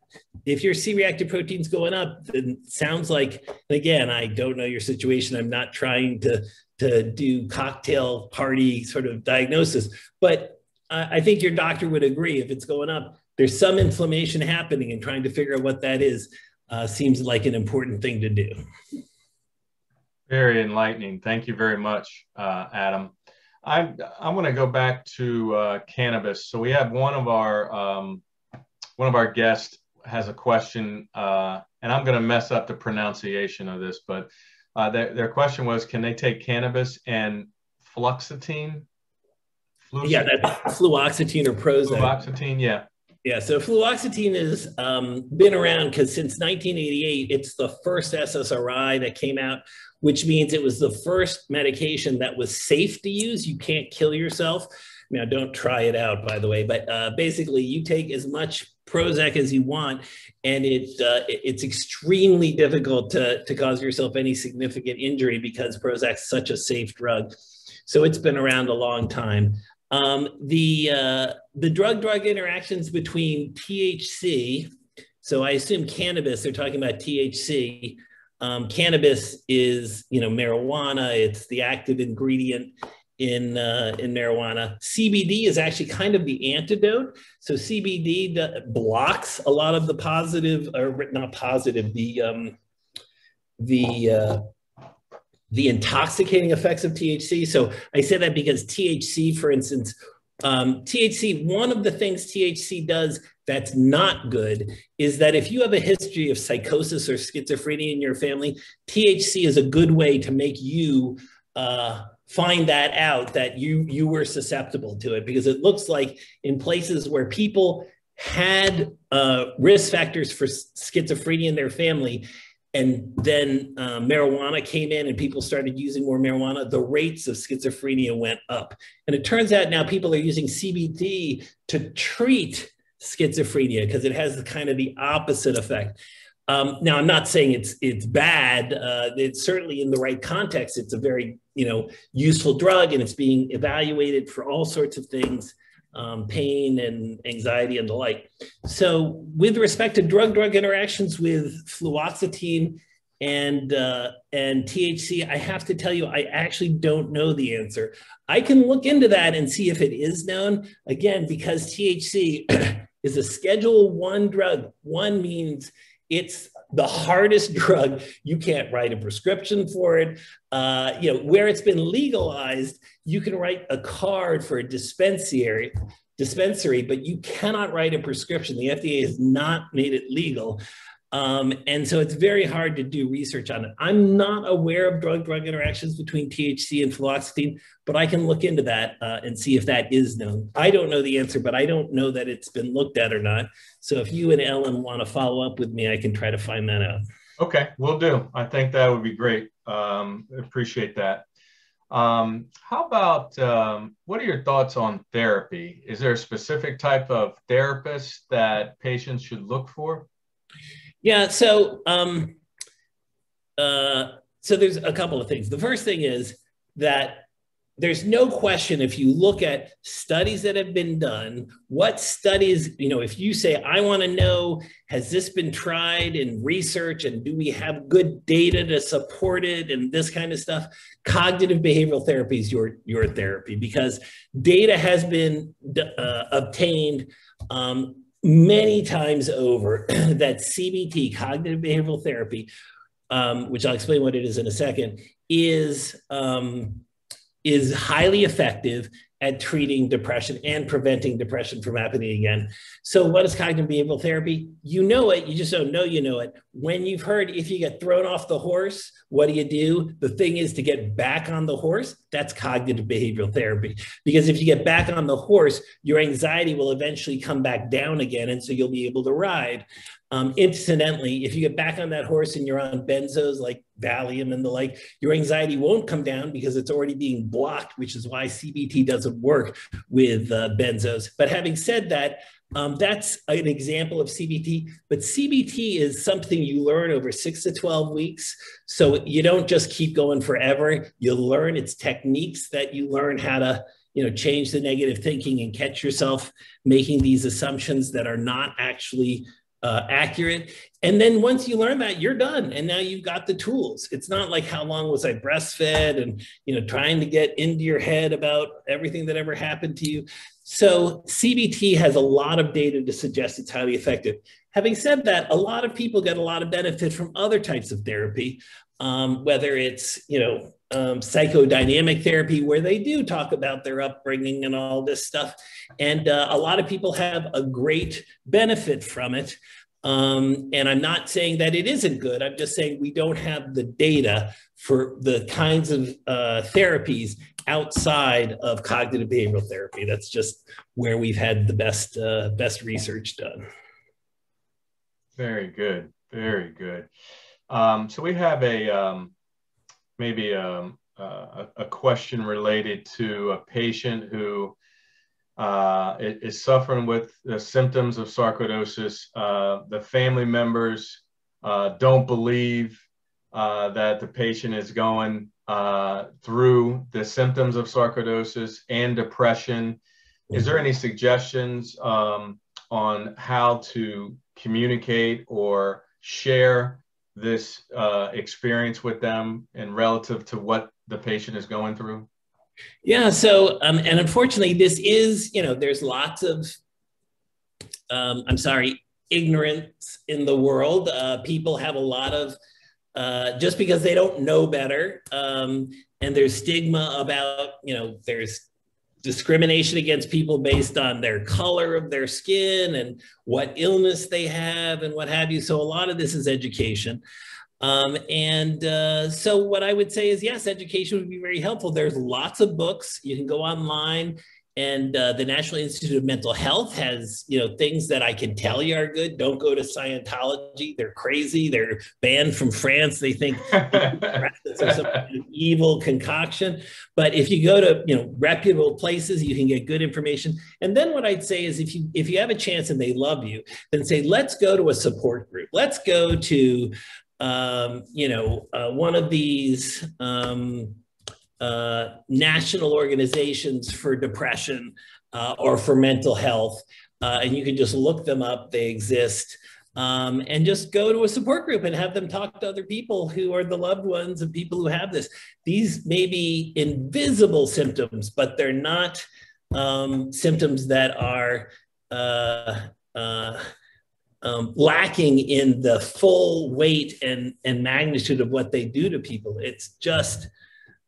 if your C-reactive protein's going up, then sounds like again, I don't know your situation. I'm not trying to to do cocktail party sort of diagnosis, but I, I think your doctor would agree if it's going up, there's some inflammation happening, and trying to figure out what that is uh, seems like an important thing to do. Very enlightening. Thank you very much, uh, Adam. I I want to go back to uh, cannabis. So we have one of our um, one of our guests has a question, uh, and I'm going to mess up the pronunciation of this, but uh, their, their question was, can they take cannabis and fluoxetine? Fluoxetine? Yeah, that's fluoxetine or Prozac. Fluoxetine, yeah. Yeah, so fluoxetine has um, been around because since 1988, it's the first SSRI that came out, which means it was the first medication that was safe to use. You can't kill yourself. Now, don't try it out, by the way, but uh, basically, you take as much Prozac as you want, and it, uh, it's extremely difficult to, to cause yourself any significant injury because Prozac's such a safe drug. So it's been around a long time. Um, the uh, the drug drug interactions between THC, so I assume cannabis. They're talking about THC. Um, cannabis is you know marijuana. It's the active ingredient, in uh, in marijuana. CBD is actually kind of the antidote. So CBD blocks a lot of the positive, or not positive, the um, the uh, the intoxicating effects of THC. So I say that because THC, for instance, um, THC, one of the things THC does that's not good is that if you have a history of psychosis or schizophrenia in your family, THC is a good way to make you uh, find that out that you you were susceptible to it. Because it looks like in places where people had uh, risk factors for schizophrenia in their family and then uh, marijuana came in and people started using more marijuana. The rates of schizophrenia went up. And it turns out now people are using cbd to treat schizophrenia because it has the kind of the opposite effect. Um, now i'm not saying it's it's bad uh, it's certainly in the right context. It's a very you know useful drug and it's being evaluated for all sorts of things um, pain and anxiety and the like. So, with respect to drug-drug interactions with fluoxetine and uh, and THC, I have to tell you, I actually don't know the answer. I can look into that and see if it is known. Again, because THC is a Schedule One drug. One means it's the hardest drug. You can't write a prescription for it. Uh, you know, where it's been legalized, you can write a card for a dispensary, dispensary, but you cannot write a prescription. The FDA has not made it legal. Um, and so it's very hard to do research on it. I'm not aware of drug-drug interactions between THC and fluoxetine, but I can look into that uh, and see if that is known. I don't know the answer, but I don't know that it's been looked at or not. So if you and Ellen want to follow up with me, I can try to find that out. Okay, we'll do. I think that would be great. Um, appreciate that. Um, how about um, what are your thoughts on therapy? Is there a specific type of therapist that patients should look for? Yeah. So, um, uh, so there's a couple of things. The first thing is that there's no question if you look at studies that have been done, what studies, you know, if you say, I want to know, has this been tried in research and do we have good data to support it and this kind of stuff? Cognitive behavioral therapy is your, your therapy because data has been uh, obtained um, many times over that CBT, cognitive behavioral therapy, um, which I'll explain what it is in a second, is um, is highly effective at treating depression and preventing depression from happening again. So, what is cognitive behavioral therapy? You know it, you just don't know you know it. When you've heard if you get thrown off the horse, what do you do? The thing is to get back on the horse. That's cognitive behavioral therapy. Because if you get back on the horse, your anxiety will eventually come back down again. And so you'll be able to ride. Um, incidentally, if you get back on that horse and you're on benzos like Valium and the like, your anxiety won't come down because it's already being blocked, which is why CBT doesn't work with uh, benzos. But having said that, um, that's an example of CBT, but CBT is something you learn over six to 12 weeks. So you don't just keep going forever. You learn its techniques that you learn how to, you know, change the negative thinking and catch yourself making these assumptions that are not actually uh, accurate. And then once you learn that, you're done. And now you've got the tools. It's not like how long was I breastfed and, you know, trying to get into your head about everything that ever happened to you. So CBT has a lot of data to suggest it's highly effective. Having said that, a lot of people get a lot of benefit from other types of therapy, um, whether it's, you know, um, psychodynamic therapy where they do talk about their upbringing and all this stuff. And uh, a lot of people have a great benefit from it. Um, and I'm not saying that it isn't good. I'm just saying we don't have the data for the kinds of uh, therapies outside of cognitive behavioral therapy. That's just where we've had the best uh, best research done. Very good. Very good. Um, so we have a um, maybe um, uh, a, question related to a patient who uh, is suffering with the symptoms of sarcoidosis. Uh, the family members uh, don't believe uh, that the patient is going uh, through the symptoms of sarcoidosis and depression. Is there any suggestions um, on how to communicate or share this uh, experience with them and relative to what the patient is going through? Yeah. So, um, and unfortunately, this is, you know, there's lots of, um, I'm sorry, ignorance in the world. Uh, people have a lot of, uh, just because they don't know better. Um, and there's stigma about, you know, there's discrimination against people based on their color of their skin and what illness they have and what have you. So a lot of this is education. Um, and uh, so what I would say is, yes, education would be very helpful. There's lots of books. You can go online and uh, the National Institute of Mental Health has, you know, things that I can tell you are good. Don't go to Scientology; they're crazy. They're banned from France. They think it's some evil concoction. But if you go to, you know, reputable places, you can get good information. And then what I'd say is, if you if you have a chance and they love you, then say, let's go to a support group. Let's go to um, you know, uh, one of these um, uh, national organizations for depression uh, or for mental health. Uh, and you can just look them up, they exist. Um, and just go to a support group and have them talk to other people who are the loved ones of people who have this. These may be invisible symptoms, but they're not um, symptoms that are uh, uh, um, lacking in the full weight and, and magnitude of what they do to people. It's just,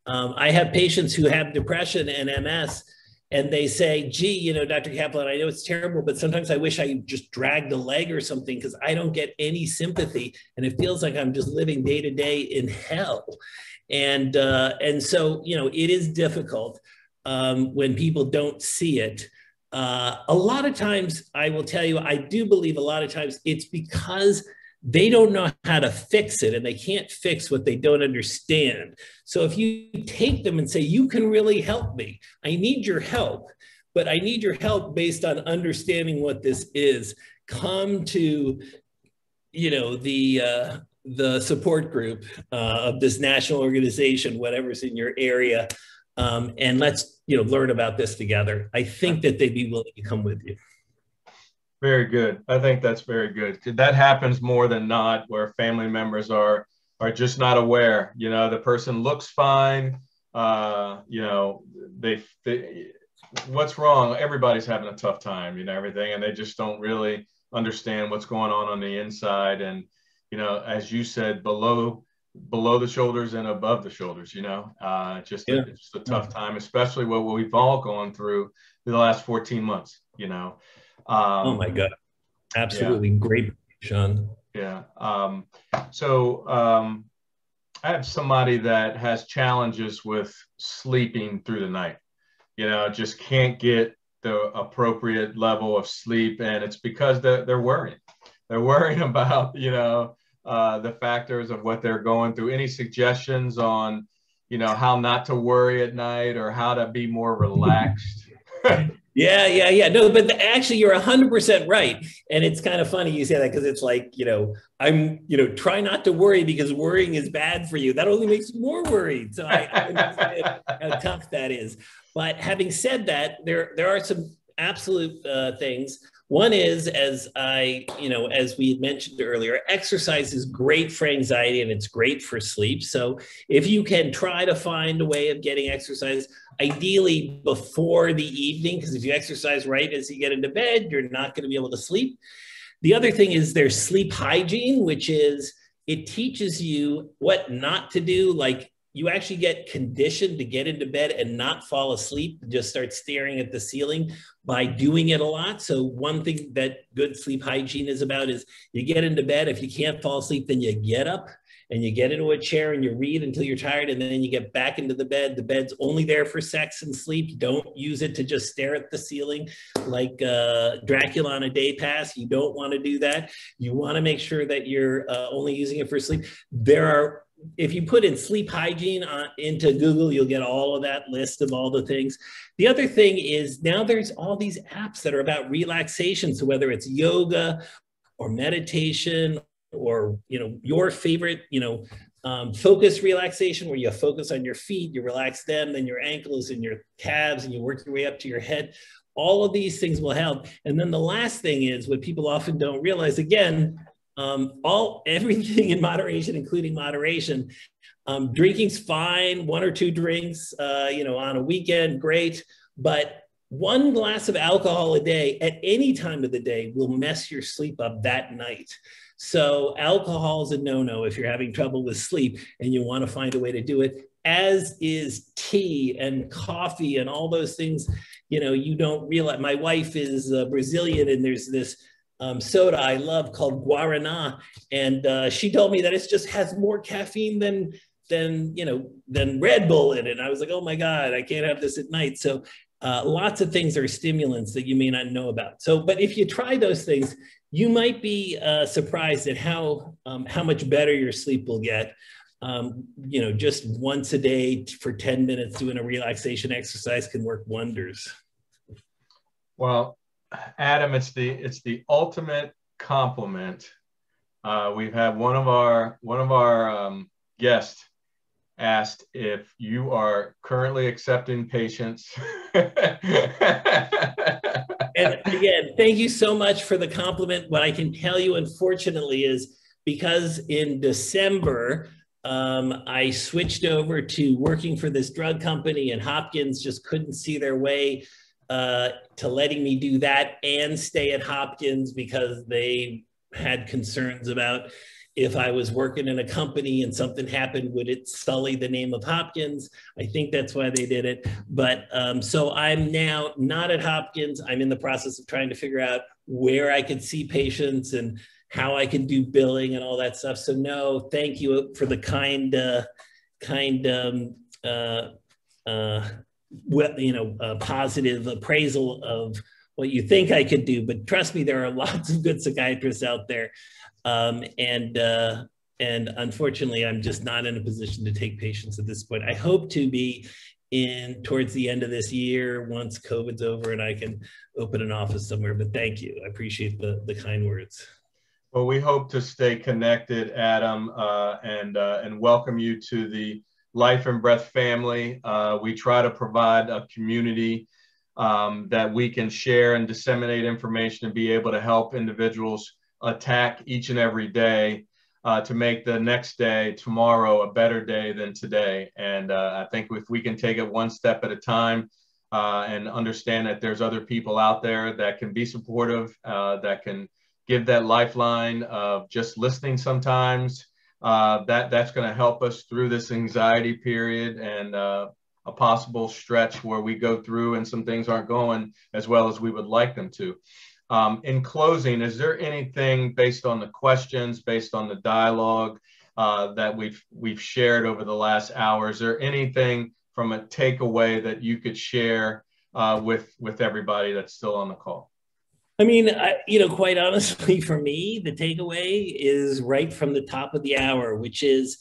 um, I have patients who have depression and MS, and they say, gee, you know, Dr. Kaplin, I know it's terrible, but sometimes I wish I just dragged a leg or something because I don't get any sympathy. And it feels like I'm just living day to day in hell. And, uh, and so, you know, it is difficult um, when people don't see it. Uh, a lot of times, I will tell you, I do believe a lot of times it's because they don't know how to fix it and they can't fix what they don't understand. So if you take them and say, You can really help me, I need your help, but I need your help based on understanding what this is, come to you know the uh, the support group uh, of this national organization whatever's in your area um, and let's you know learn about this together. I think that they'd be willing to come with you. Very good. I think that's very good. That happens more than not, where family members are are just not aware. You know, the person looks fine. Uh, you know, they, they what's wrong? Everybody's having a tough time. You know, everything, and they just don't really understand what's going on on the inside. And you know, as you said, below below the shoulders and above the shoulders, you know, uh, just, yeah. a, just a tough time, especially what we've all gone through the last 14 months, you know. Um, oh my God. Absolutely yeah. great, Sean. Yeah. Um, so um, I have somebody that has challenges with sleeping through the night, you know, just can't get the appropriate level of sleep. And it's because they're, they're worrying. They're worrying about, you know, uh, the factors of what they're going through. Any suggestions on, you know, how not to worry at night or how to be more relaxed? yeah, yeah, yeah. No, but the, actually, you're 100% right. And it's kind of funny you say that because it's like, you know, I'm, you know, try not to worry because worrying is bad for you. That only makes you more worried. So I, I understand how tough that is. But having said that, there, there are some absolute uh, things. One is, as I, you know, as we mentioned earlier, exercise is great for anxiety and it's great for sleep. So if you can try to find a way of getting exercise, ideally before the evening, because if you exercise right as you get into bed, you're not going to be able to sleep. The other thing is there's sleep hygiene, which is it teaches you what not to do, like you actually get conditioned to get into bed and not fall asleep, just start staring at the ceiling by doing it a lot. So, one thing that good sleep hygiene is about is you get into bed. If you can't fall asleep, then you get up and you get into a chair and you read until you're tired and then you get back into the bed. The bed's only there for sex and sleep. Don't use it to just stare at the ceiling like uh, Dracula on a day pass. You don't want to do that. You want to make sure that you're uh, only using it for sleep. There are if you put in sleep hygiene on, into Google, you'll get all of that list of all the things. The other thing is now there's all these apps that are about relaxation. So whether it's yoga or meditation or you know your favorite you know um, focus relaxation where you focus on your feet, you relax them, then your ankles and your calves, and you work your way up to your head. All of these things will help. And then the last thing is what people often don't realize again, um, all everything in moderation, including moderation. Um, drinking's fine, one or two drinks, uh, you know, on a weekend, great. But one glass of alcohol a day at any time of the day will mess your sleep up that night. So alcohol is a no-no if you're having trouble with sleep and you want to find a way to do it, as is tea and coffee and all those things. You know, you don't realize. My wife is uh, Brazilian, and there's this um, soda I love called Guaraná, and uh, she told me that it just has more caffeine than than you know than Red Bull in it. And I was like, oh my god, I can't have this at night. So uh, lots of things are stimulants that you may not know about. So, but if you try those things, you might be uh, surprised at how um, how much better your sleep will get. Um, you know, just once a day for 10 minutes doing a relaxation exercise can work wonders. Well, Adam, it's the it's the ultimate compliment. Uh, we've had one of our one of our um, guests asked if you are currently accepting patients. and again, thank you so much for the compliment. What I can tell you, unfortunately, is because in December, um, I switched over to working for this drug company, and Hopkins just couldn't see their way uh, to letting me do that and stay at Hopkins because they had concerns about if I was working in a company and something happened, would it sully the name of Hopkins? I think that's why they did it. But um, so I'm now not at Hopkins. I'm in the process of trying to figure out where I could see patients and how I can do billing and all that stuff. So no, thank you for the kind, uh, kind, um, uh, uh, you know, uh, positive appraisal of what you think I could do. But trust me, there are lots of good psychiatrists out there um, and uh, and unfortunately, I'm just not in a position to take patients at this point. I hope to be in towards the end of this year once COVID's over and I can open an office somewhere. But thank you. I appreciate the, the kind words. Well, we hope to stay connected, Adam, uh, and, uh, and welcome you to the Life and Breath family. Uh, we try to provide a community um, that we can share and disseminate information and be able to help individuals attack each and every day uh, to make the next day, tomorrow, a better day than today. And uh, I think if we can take it one step at a time uh, and understand that there's other people out there that can be supportive, uh, that can give that lifeline of just listening sometimes, uh, that, that's going to help us through this anxiety period and uh, a possible stretch where we go through and some things aren't going as well as we would like them to. Um, in closing, is there anything based on the questions, based on the dialogue uh, that we've we've shared over the last hour? Is there anything from a takeaway that you could share uh, with with everybody that's still on the call? I mean, I, you know, quite honestly, for me, the takeaway is right from the top of the hour, which is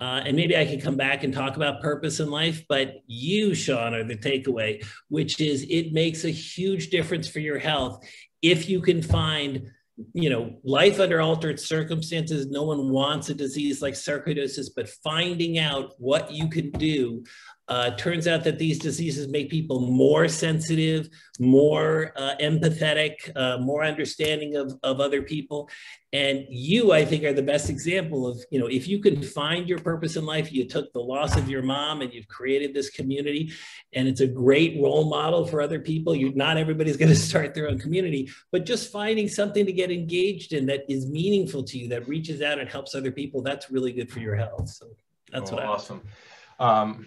uh, and maybe I can come back and talk about purpose in life, but you, Sean, are the takeaway, which is it makes a huge difference for your health if you can find you know life under altered circumstances. No one wants a disease like sarcoidosis but finding out what you can do uh, turns out that these diseases make people more sensitive, more uh, empathetic, uh, more understanding of, of other people. And you, I think, are the best example of, you know, if you can find your purpose in life, you took the loss of your mom and you've created this community, and it's a great role model for other people. You, not everybody's going to start their own community, but just finding something to get engaged in that is meaningful to you, that reaches out and helps other people, that's really good for your health. So that's oh, what I awesome. Um,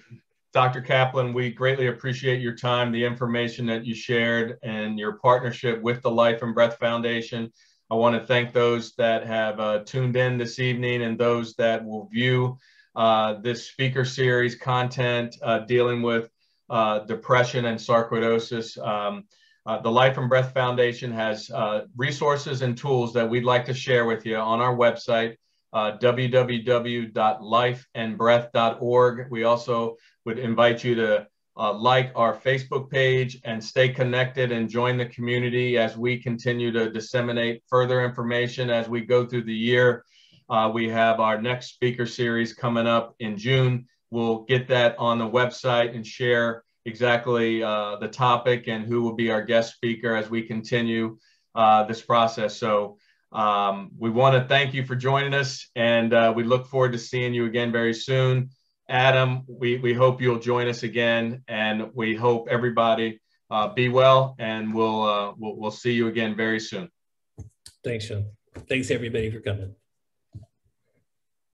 Dr. Kaplin, we greatly appreciate your time, the information that you shared, and your partnership with the Life and Breath Foundation. I want to thank those that have uh, tuned in this evening and those that will view uh, this speaker series content uh, dealing with uh, depression and sarcoidosis. Um, uh, the Life and Breath Foundation has uh, resources and tools that we'd like to share with you on our website, www.lifeandbreath.org. We also would invite you to uh, like our Facebook page and stay connected and join the community as we continue to disseminate further information as we go through the year. Uh, we have our next speaker series coming up in June. We'll get that on the website and share exactly uh, the topic and who will be our guest speaker as we continue uh, this process. So Um, we want to thank you for joining us, and uh, we look forward to seeing you again very soon. Adam, we, we hope you'll join us again, and we hope everybody uh, be well, and we'll, uh, we'll we'll see you again very soon. Thanks, Sean. Thanks everybody for coming.